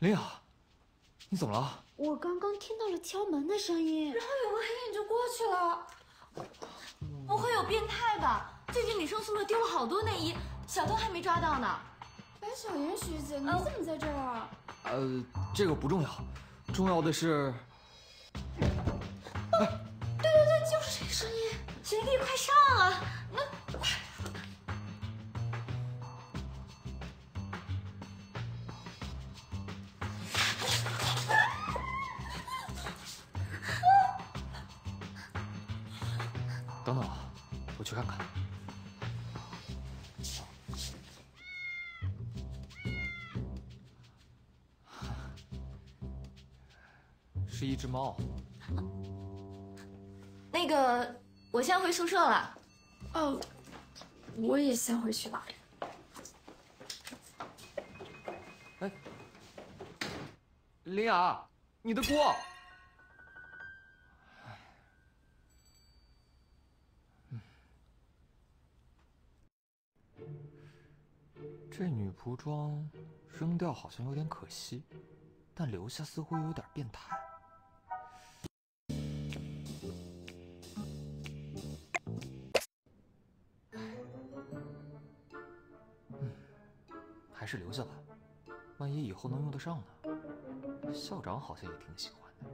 林雅，你怎么了？我刚刚听到了敲门的声音，然后有个黑影就过去了。不会有变态吧？最近女生宿舍丢了好多内衣，小偷还没抓到呢。白小妍学姐，你怎么在这儿啊？呃，这个不重要，重要的是，对对对，就是这个声音。学弟，快上啊！看看。是一只猫。那个，我先回宿舍了。哦，我也先回去了。哎，林雅，你的锅。这女仆装扔掉好像有点可惜，但留下似乎又有点变态。嗯，还是留下吧，万一以后能用得上呢？校长好像也挺喜欢的。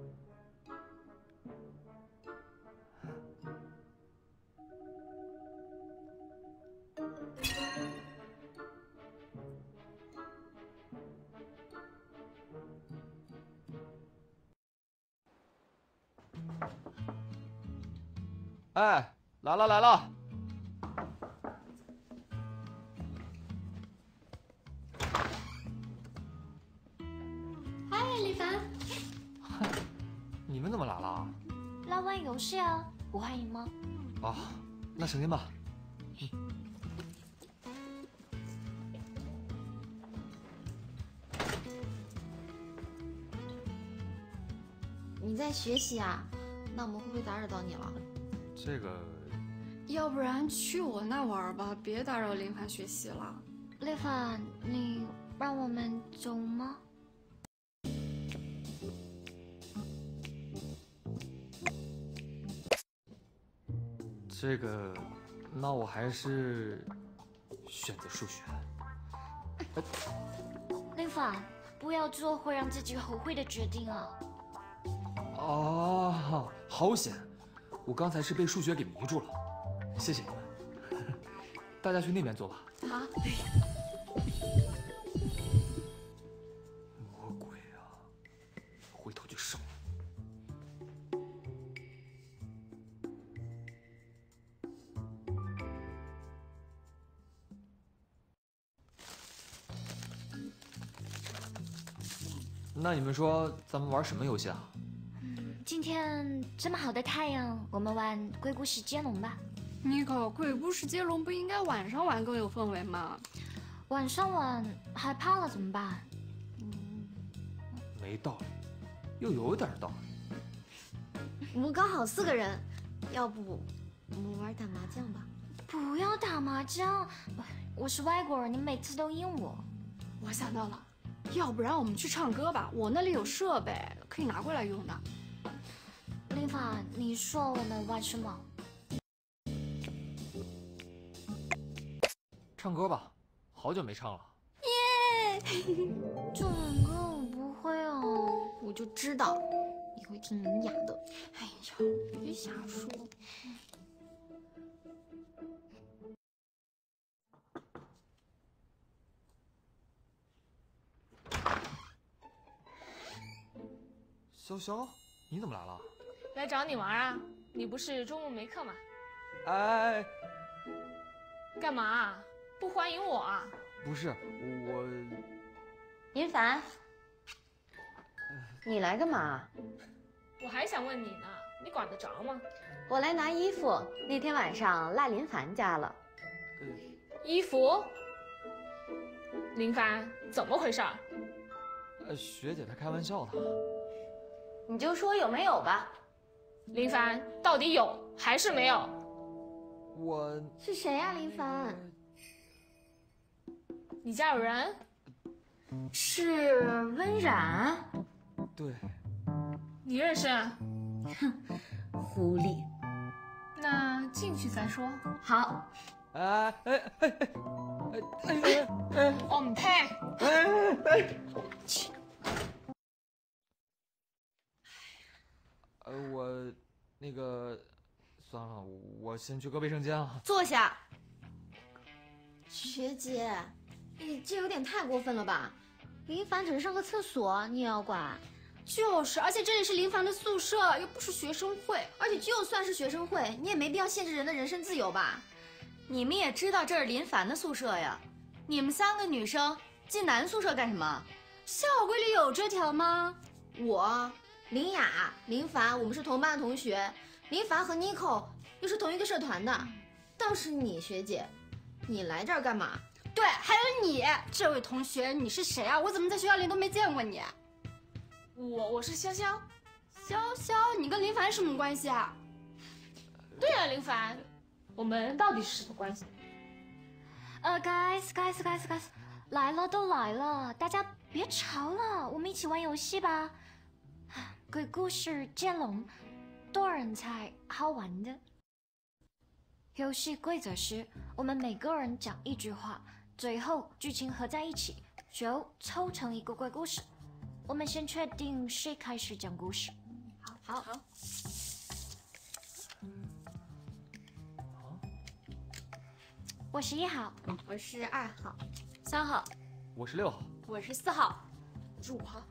哎，来了来了！嗨，李凡。你们怎么来了？来玩游戏啊，不欢迎吗？哦，那行行吧。你学习啊？那我们会不会打扰到你了？这个，要不然去我那玩吧，别打扰林凡学习了。林凡，你让我们走吗？这个，那我还是选择数学。林凡，不要做会让自己后悔的决定啊！啊，好险！我刚才是被数学给迷住了，谢谢你们。大家去那边坐吧。好。魔鬼啊！回头就上。那你们说咱们玩什么游戏啊？今天这么好的太阳，我们玩鬼故事接龙吧。妮可，鬼故事接龙不应该晚上玩更有氛围吗？晚上玩害怕了怎么办？嗯没道理，又有点道理。我们刚好四个人，要不我们玩打麻将吧？不要打麻将，我是外国人，你每次都赢我。我想到了，要不然我们去唱歌吧，我那里有设备可以拿过来用的。林凡，你说我们玩什么？唱歌吧，好久没唱了。耶！这种歌我不会哦。我就知道你会听林雅的。哎呀，别瞎说。潇潇，你怎么来了？来找你玩啊！你不是中午没课吗？哎，干嘛？不欢迎我啊？不是我。林凡，你来干嘛？我还想问你呢，你管得着吗？我来拿衣服，那天晚上落林凡家了。衣服？林凡，怎么回事？呃，学姐她开玩笑的。你就说有没有吧。林凡，到底有还是没有？我是谁呀，林凡？你家有人？是温冉，对，你认识？哼狐狸。那进去再说。好，哎哎哎哎哎哎哎我唔听。哎哎！呃，我那个算了，我先去个卫生间了。坐下。学姐，你这有点太过分了吧？林凡只是上个厕所，你也要管？就是，而且这里是林凡的宿舍，又不是学生会。而且就算是学生会，你也没必要限制人的人身自由吧？你们也知道这是林凡的宿舍呀，你们三个女生进男宿舍干什么？校规里有这条吗？我、林雅、林凡，我们是同班同学。林凡和 Nico 又是同一个社团的。倒是你学姐，你来这儿干嘛？对，还有你这位同学，你是谁啊？我怎么在学校里都没见过你？我我是潇潇。潇潇，你跟林凡什么关系啊？对啊，林凡，我们到底是什么关系？呃，guys guys guys guys，来了都来了，大家别吵了，我们一起玩游戏吧。鬼故事接龙，多人才，好玩的。游戏规则是，我们每个人讲一句话，最后剧情合在一起，就凑成一个鬼故事。我们先确定谁开始讲故事。好好，好我是一号，我是二号。三号，我是六号。我是四号，是五号。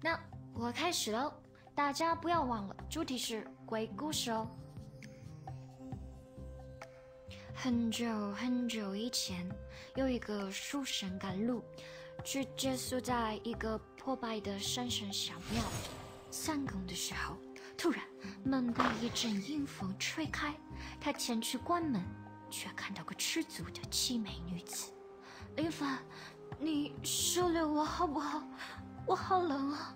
那我开始喽，大家不要忘了，主题是鬼故事哦。很久很久以前，有一个书生赶路，去借宿在一个破败的山神小庙。三更的时候，突然门被一阵阴风吹开，他前去关门，却看到个吃足的凄美女子。林凡，你收留我好不好？我好冷啊！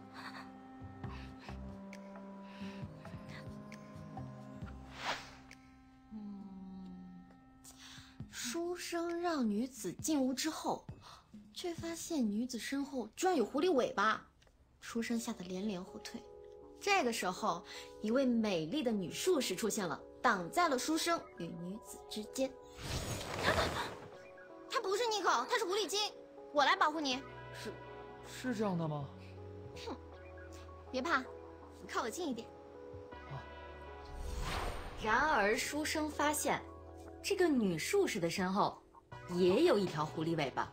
书生让女子进屋之后，却发现女子身后居然有狐狸尾巴，书生吓得连连后退。这个时候，一位美丽的女术士出现了，挡在了书生与女子之间。她不是妮可，她是狐狸精，我来保护你。是是这样的吗？哼别怕，你靠我近一点。然而书生发现，这个女术士的身后也有一条狐狸尾巴。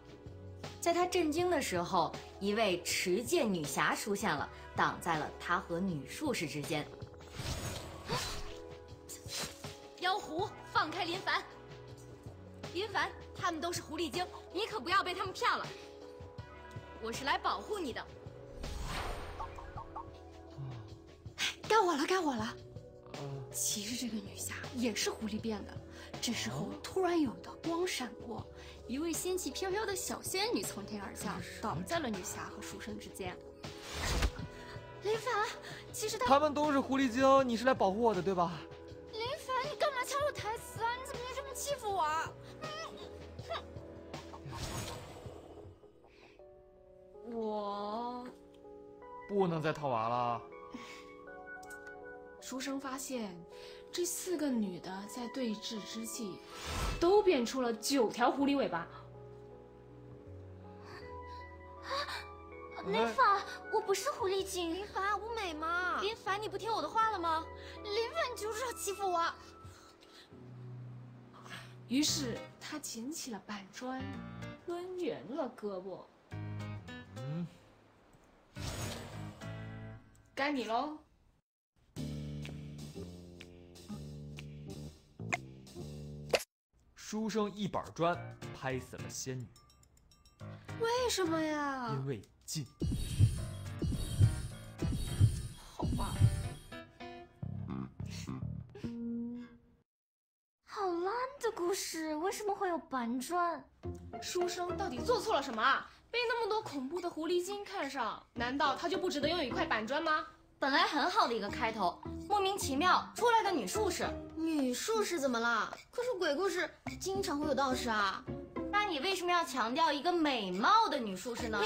在他震惊的时候，一位持剑女侠出现了，挡在了他和女术士之间。妖狐，放开林凡！林凡，他们都是狐狸精，你可不要被他们骗了。我是来保护你的。该我了，该我了。呃，其实这个女侠也是狐狸变的。这时候突然有道光闪过，一位仙气飘飘的小仙女从天而降，倒在了女侠和书生之间。林凡，其实他……他们都是狐狸精，你是来保护我的对吧？林凡，你干嘛抢我台词啊？你怎么能这么欺负我啊？我不能再套娃了。书生发现，这四个女的在对峙之际，都变出了九条狐狸尾巴。林凡，我不是狐狸精。林凡，我美吗。林凡，你不听我的话了吗？林凡，你就是要欺负我。于是他捡起了板砖，抡圆了胳膊。嗯，该你喽。书生一板砖拍死了仙女，为什么呀？因为近。好吧，好烂的故事，为什么会有板砖？书生到底做错了什么啊？被那么多恐怖的狐狸精看上，难道他就不值得拥有一块板砖吗？本来很好的一个开头，莫名其妙出来个女术士。女术士怎么了？可是鬼故事经常会有道士啊。那你为什么要强调一个美貌的女术士呢？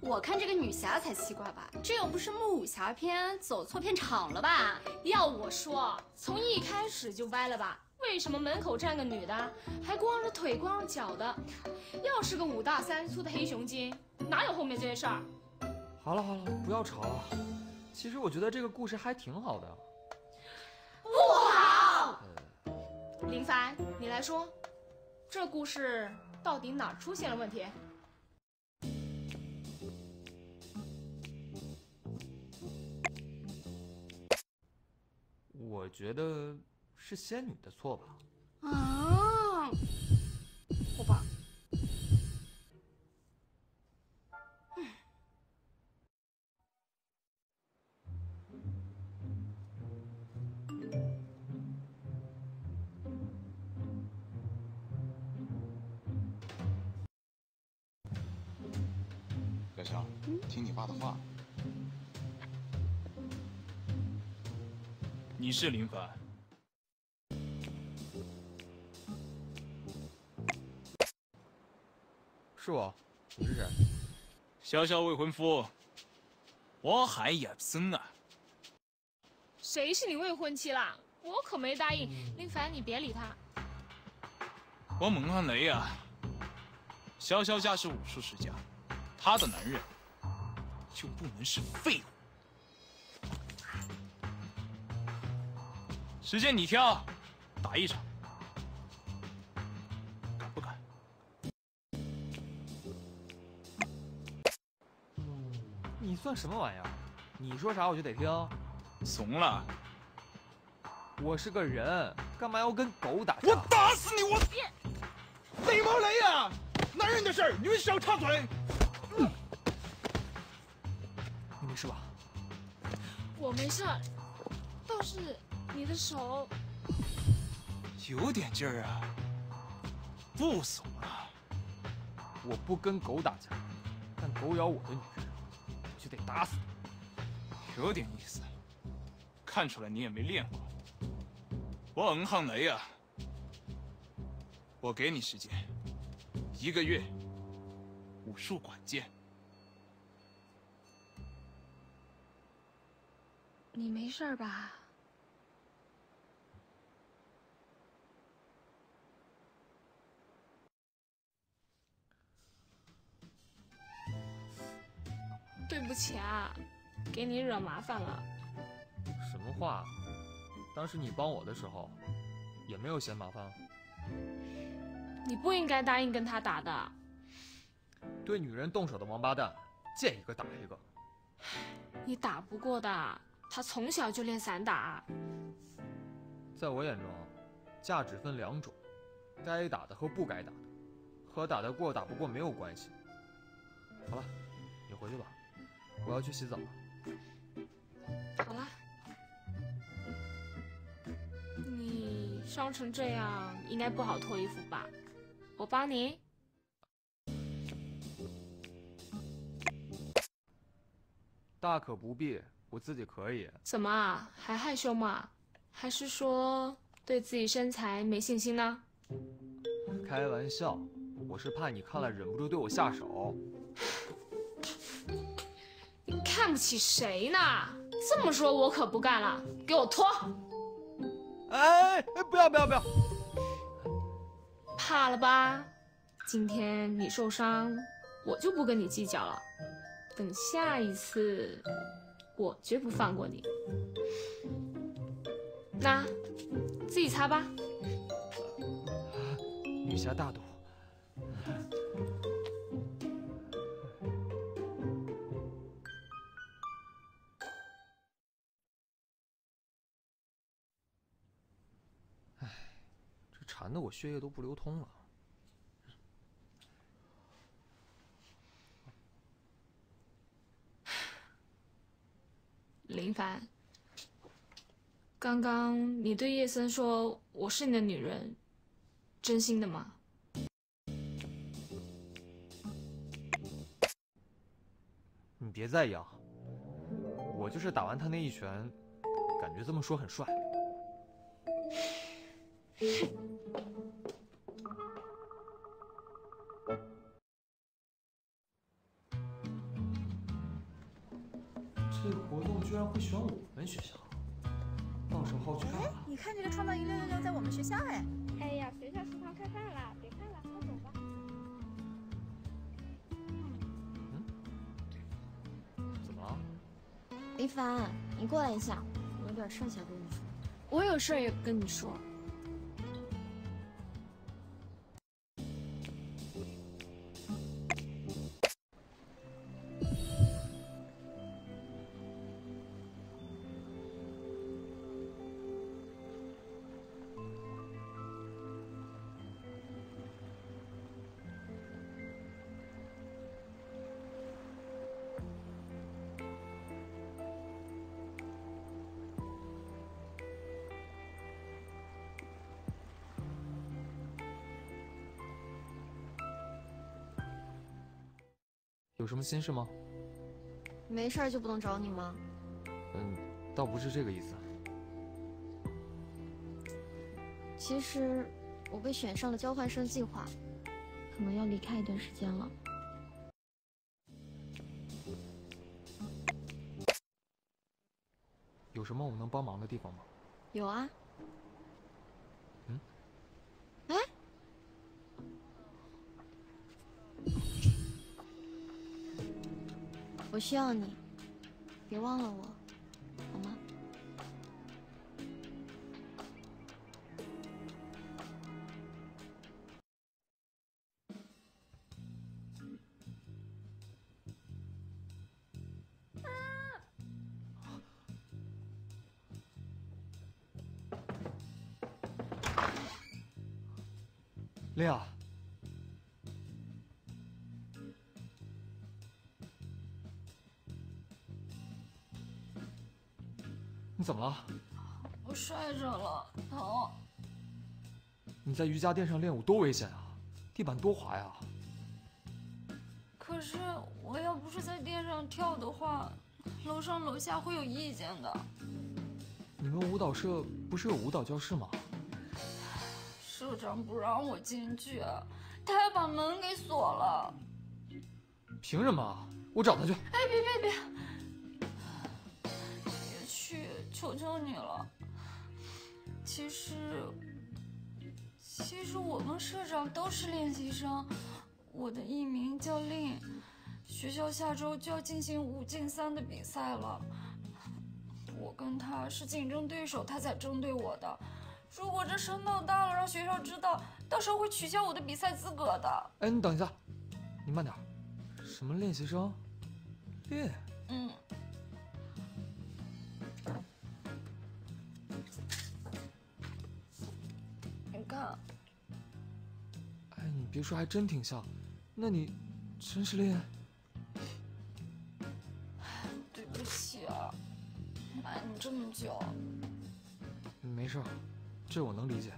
我看这个女侠才奇怪吧，这又不是木武侠片，走错片场了吧？要我说，从一开始就歪了吧？为什么门口站个女的，还光着腿光着脚的？要是个五大三粗的黑熊精，哪有后面这些事儿？好了好了，不要吵了。其实我觉得这个故事还挺好的。林凡，你来说，这故事到底哪出现了问题？我觉得是仙女的错吧。啊，好吧。话。你是林凡？是我。你是谁？小小未婚夫。我还叶生啊。谁是你未婚妻啦？我可没答应。林凡，你别理他。我蒙汉雷啊。潇潇家是武术世家，她的男人就不能是废物。时间你挑，打一场，敢不敢？你算什么玩意儿？你说啥我就得听。怂了？我是个人，干嘛要跟狗打架？我打死你！我雷毛雷呀！男人的事儿，女人少插嘴。事吧？我没事，倒是你的手有点劲儿啊，不怂啊。我不跟狗打架，但狗咬我的女人，我就得打死它。有点意思，看出来你也没练过。我恩汉雷啊，我给你时间。一个月，武术馆见。你没事吧？对不起啊，给你惹麻烦了。什么话？当时你帮我的时候，也没有嫌麻烦。你不应该答应跟他打的。对女人动手的王八蛋，见一个打一个。你打不过的，他从小就练散打。在我眼中，架只分两种，该打的和不该打的，和打得过打不过没有关系。好了，你回去吧，我要去洗澡了。好了，你伤成这样，应该不好脱衣服吧？我帮你。大可不必，我自己可以。怎么啊？还害羞吗？还是说对自己身材没信心呢？开玩笑，我是怕你看了忍不住对我下手。你看不起谁呢？这么说，我可不干了，给我脱！哎哎，不要不要不要！怕了吧？今天你受伤，我就不跟你计较了。等下一次，我绝不放过你。那，自己擦吧。女侠大度。哎，这馋的我血液都不流通了。林凡，刚刚你对叶森说我是你的女人，真心的吗？你别在意啊，我就是打完他那一拳，感觉这么说很帅。凡，你过来一下，我有点事想跟你说。我有事也跟你说。有什么心事吗？没事儿就不能找你吗？嗯，倒不是这个意思。其实我被选上了交换生计划，可能要离开一段时间了。有什么我能帮忙的地方吗？有啊。我需要你，别忘了我，好吗？莉怎么了？我摔着了，疼。你在瑜伽垫上练舞多危险啊，地板多滑呀！可是我要不是在垫上跳的话，楼上楼下会有意见的。你们舞蹈社不是有舞蹈教室吗？社长不让我进去，他还把门给锁了。凭什么？我找他去。哎，别别别！求求你了。其实，其实我跟社长都是练习生，我的艺名叫令。学校下周就要进行五进三的比赛了，我跟他是竞争对手，他才针对我的。如果这声闹大了，让学校知道，到时候会取消我的比赛资格的。哎，你等一下，你慢点。什么练习生？练？嗯。别说，还真挺像。那你真是练？对不起啊，瞒你这么久。没事，这我能理解。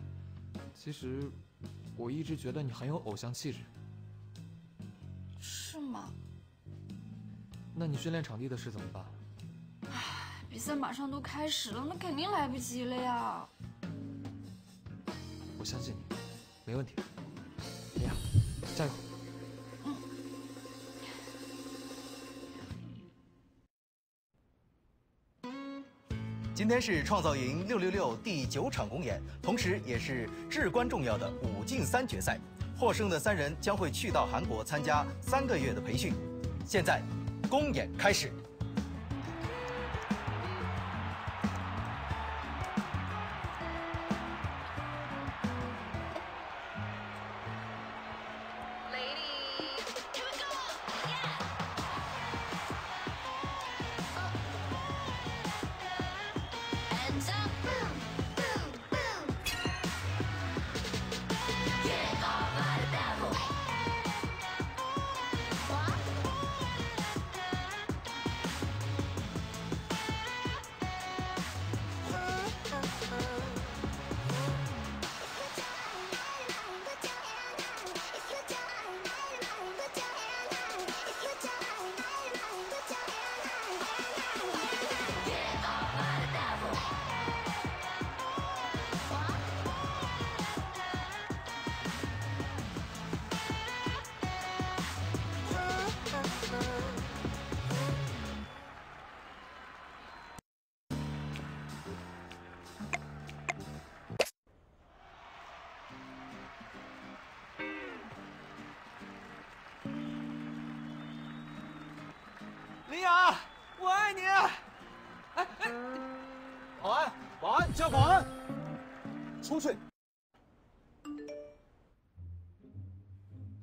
其实，我一直觉得你很有偶像气质。是吗？那你训练场地的事怎么办？唉，比赛马上都开始了，那肯定来不及了呀。我相信你，没问题。加油！嗯。今天是创造营六六六第九场公演，同时也是至关重要的五进三决赛。获胜的三人将会去到韩国参加三个月的培训。现在，公演开始。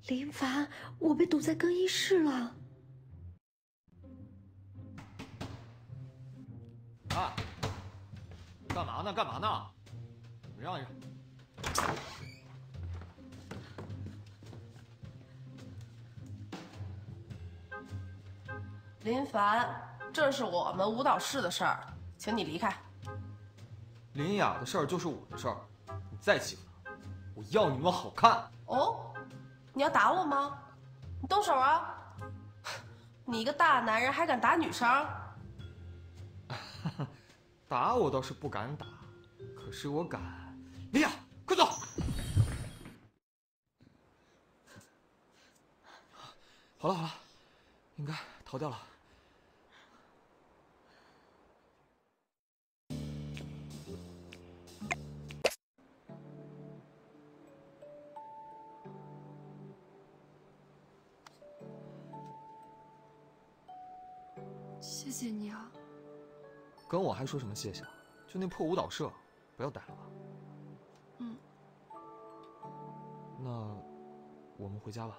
林凡，我被堵在更衣室了。啊！干嘛呢？干嘛呢？你让一让。林凡，这是我们舞蹈室的事儿，请你离开。林雅的事儿就是我的事儿，你再欺负她，我要你们好看。哦，你要打我吗？你动手啊！你一个大男人还敢打女生？打我倒是不敢打，可是我敢。哎呀，快走！好了好了，应该逃掉了。谢谢你啊。跟我还说什么谢谢啊？就那破舞蹈社，不要待了吧。嗯。那我们回家吧。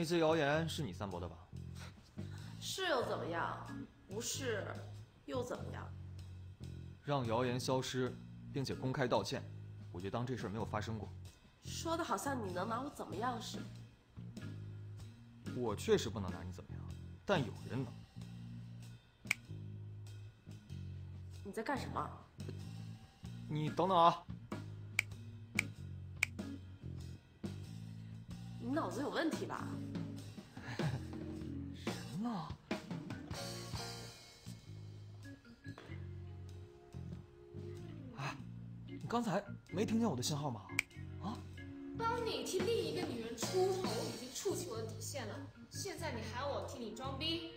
那些谣言是你散播的吧？是又怎么样？不是又怎么样？让谣言消失，并且公开道歉，我就当这事儿没有发生过。说的好像你能拿我怎么样似的。我确实不能拿你怎么样，但有人能。你在干什么？你等等啊！你脑子有问题吧？人呢？哎，你刚才没听见我的信号吗？啊？帮你替另一个女人出头已经触及我的底线了，现在你还要我替你装逼？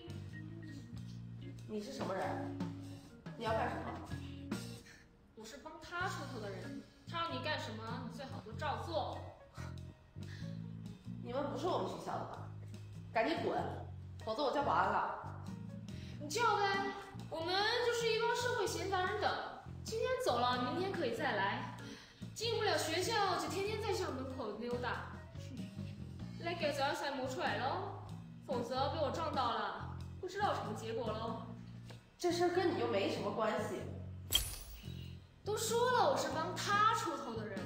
你是什么人？你要干什么？我是帮他出头的人，他让你干什么，你最好都照做。你们不是我们学校的吧？赶紧滚，否则我叫保安了。你叫呗，我们就是一帮社会闲杂人等，今天走了，明天可以再来。进不了学校就天天在校门口溜达。来给早赛磨出来喽，否则被我撞到了，不知道什么结果喽。这事跟你又没什么关系。都说了我是帮他出头的人，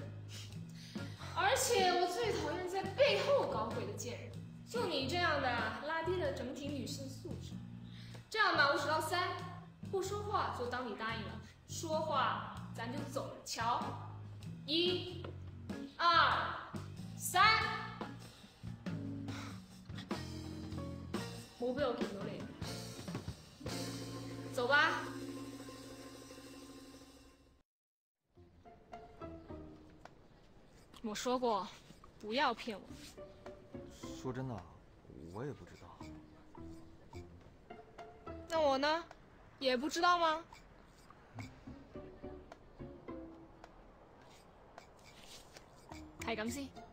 而且我最讨厌在背后搞鬼的贱人，就你这样的，拉低了整体女性素质。这样吧，我数到三，不说话就当你答应了，说话咱就走了瞧。一、二、三，冇俾我见到你，走吧。我说过，不要骗我。说真的，我也不知道。那我呢，也不知道吗？系咁先。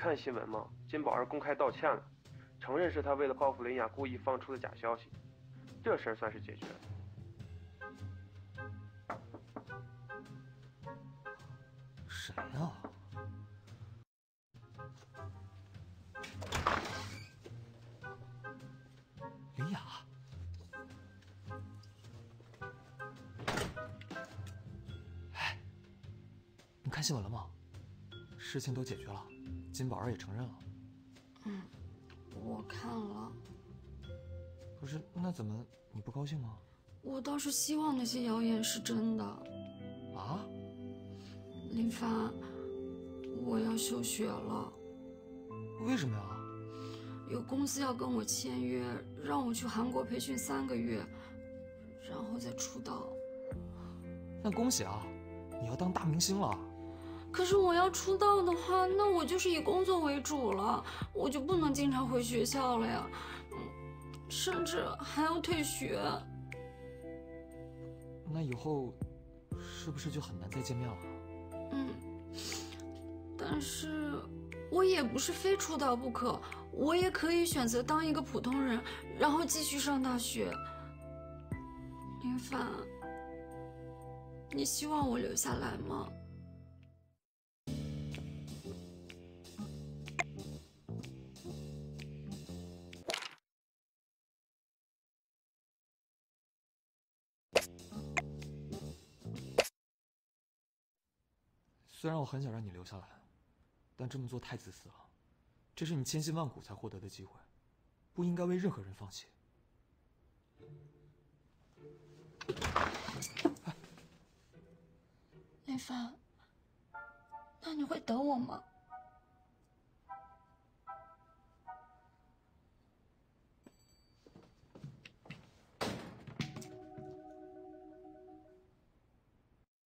看新闻吗？金宝儿公开道歉了，承认是他为了报复林雅故意放出的假消息，这事儿算是解决了。谁呀、林雅。哎，你看新闻了吗？事情都解决了，金宝儿也承认了。嗯，我看了，不是，那怎么你不高兴吗？我倒是希望那些谣言是真的。啊？林凡，我要休学了。为什么呀？有公司要跟我签约，让我去韩国培训三个月，然后再出道。那恭喜啊，你要当大明星了。可是我要出道的话，那我就是以工作为主了，我就不能经常回学校了呀，嗯，甚至还要退学。那以后是不是就很难再见面了？嗯，但是我也不是非出道不可，我也可以选择当一个普通人，然后继续上大学。林凡，你希望我留下来吗？虽然我很想让你留下来，但这么做太自私了。这是你千辛万苦才获得的机会，不应该为任何人放弃。林凡，那你会等我吗？